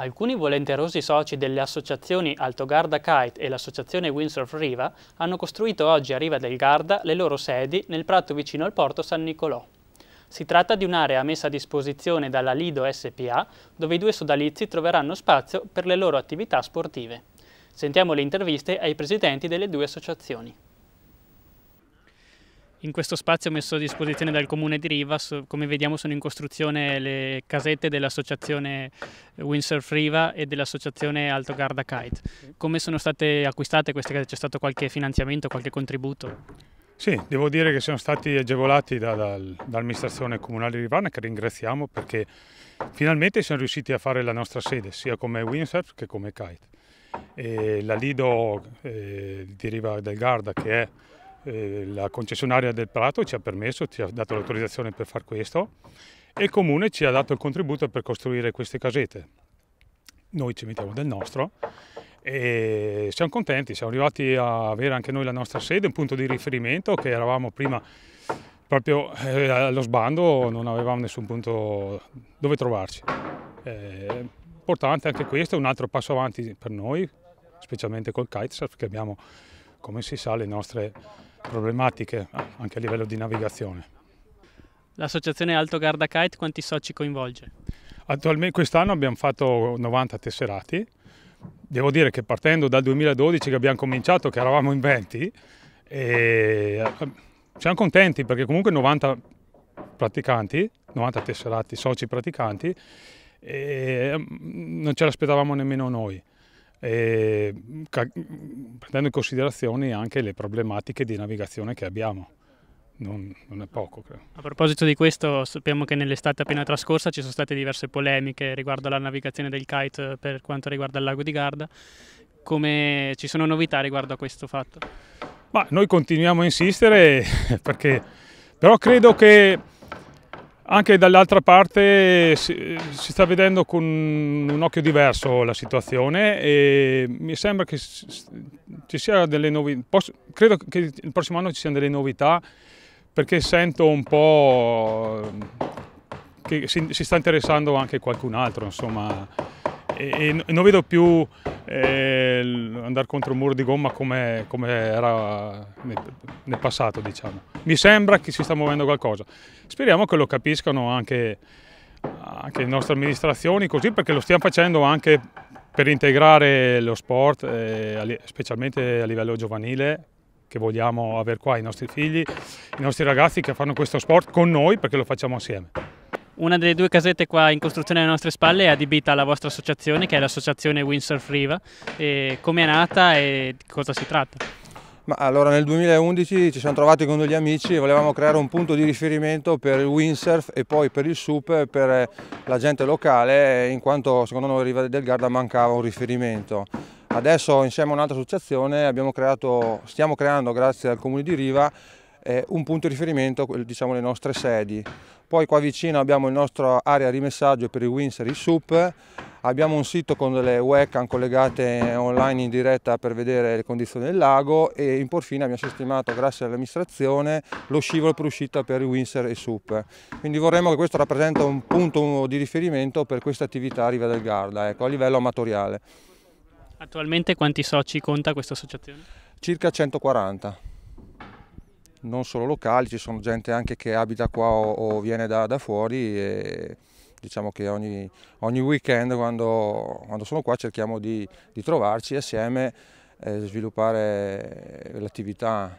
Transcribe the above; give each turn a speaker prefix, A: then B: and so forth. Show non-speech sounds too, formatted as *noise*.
A: Alcuni volenterosi soci delle associazioni Alto Garda Kite e l'associazione Windsurf Riva hanno costruito oggi a Riva del Garda le loro sedi nel prato vicino al porto San Nicolò. Si tratta di un'area messa a disposizione dalla Lido SPA dove i due sodalizi troveranno spazio per le loro attività sportive. Sentiamo le interviste ai presidenti delle due associazioni. In questo spazio messo a disposizione dal comune di Rivas, come vediamo sono in costruzione le casette dell'associazione Windsurf Riva e dell'associazione Alto Garda Kite. Come sono state acquistate queste case? C'è stato qualche finanziamento, qualche contributo?
B: Sì, devo dire che siamo stati agevolati da, da, dall'amministrazione comunale di Rivana che ringraziamo perché finalmente siamo riusciti a fare la nostra sede sia come windsurf che come kite. E la Lido eh, di Riva del Garda che è eh, la concessionaria del Prato ci ha permesso, ci ha dato l'autorizzazione per fare questo e il comune ci ha dato il contributo per costruire queste casette. Noi ci mettiamo del nostro e siamo contenti, siamo arrivati a avere anche noi la nostra sede, un punto di riferimento che eravamo prima proprio eh, allo sbando, non avevamo nessun punto dove trovarci. È importante anche questo, è un altro passo avanti per noi, specialmente col kitesurf, che abbiamo, come si sa, le nostre problematiche anche a livello di navigazione.
A: L'associazione Alto Garda Kite quanti soci coinvolge?
B: Attualmente quest'anno abbiamo fatto 90 tesserati. Devo dire che partendo dal 2012 che abbiamo cominciato, che eravamo in 20, e siamo contenti perché comunque 90 praticanti, 90 tesserati, soci praticanti, e non ce l'aspettavamo nemmeno noi e, prendendo in considerazione anche le problematiche di navigazione che abbiamo. Non, non, è poco. Credo.
A: A proposito di questo, sappiamo che nell'estate appena trascorsa ci sono state diverse polemiche riguardo alla navigazione del kite per quanto riguarda il lago di Garda. Come ci sono novità riguardo a questo fatto?
B: Ma noi continuiamo a insistere *laughs* perché però credo che anche dall'altra parte si, si, sta vedendo con un occhio diverso la situazione e mi sembra che ci sia delle novità, credo che il prossimo anno ci siano delle novità perché sento un po' che si, si sta interessando anche qualcun altro, insomma, e, e non vedo più eh, andare contro un muro di gomma come, come era nel, nel, passato, diciamo. Mi sembra che si sta muovendo qualcosa. Speriamo che lo capiscano anche, anche le nostre amministrazioni, così perché lo stiamo facendo anche per integrare lo sport, eh, specialmente a livello giovanile, che vogliamo avere qua i nostri figli, i nostri ragazzi che fanno questo sport con noi perché lo facciamo assieme.
A: Una delle due casette qua in costruzione alle nostre spalle è adibita alla vostra associazione, che è l'associazione Windsurf Riva. Come è nata e di cosa si tratta?
C: Ma allora nel 2011 ci siamo trovati con degli amici e volevamo creare un punto di riferimento per il windsurf e poi per il SUP per la gente locale in quanto secondo noi Riva del Garda mancava un riferimento. Adesso insieme a un'altra associazione creato, stiamo creando grazie al comune di Riva eh, un punto di riferimento, diciamo le nostre sedi. Poi qua vicino abbiamo il nostro area rimessaggio per i Windsor e i SUP, abbiamo un sito con delle webcam collegate online in diretta per vedere le condizioni del lago e in Porfina abbiamo sistemato, grazie all'amministrazione, lo scivolo per uscita per i Windsor e i SUP. Quindi vorremmo che questo rappresenta un punto di riferimento per questa attività a Riva del Garda, ecco, a livello amatoriale.
A: Attualmente quanti soci conta questa associazione?
C: Circa 140 non solo locali, ci sono gente anche che abita qua o, o viene da, da, fuori e diciamo che ogni, ogni weekend quando, quando, sono qua cerchiamo di, di trovarci assieme e sviluppare l'attività